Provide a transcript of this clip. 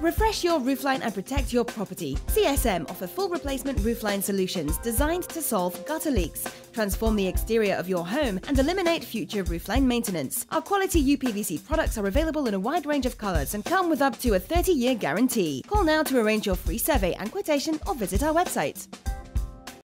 Refresh your roofline and protect your property. CSM offer full replacement roofline solutions designed to solve gutter leaks, transform the exterior of your home, and eliminate future roofline maintenance. Our quality UPVC products are available in a wide range of colors and come with up to a 30 year guarantee. Call now to arrange your free survey and quotation or visit our website.